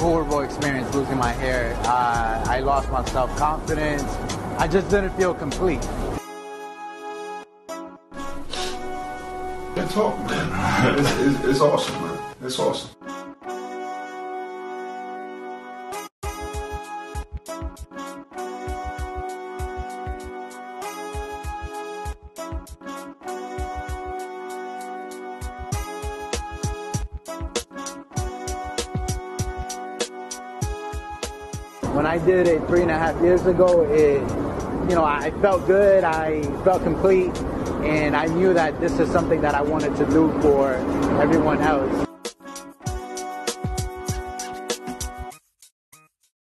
horrible experience losing my hair. Uh, I lost my self confidence. I just didn't feel complete. Good talk, man. It's, it's, it's awesome, man. It's awesome. When I did it three and a half years ago, it, you know, I felt good. I felt complete, and I knew that this is something that I wanted to do for everyone else.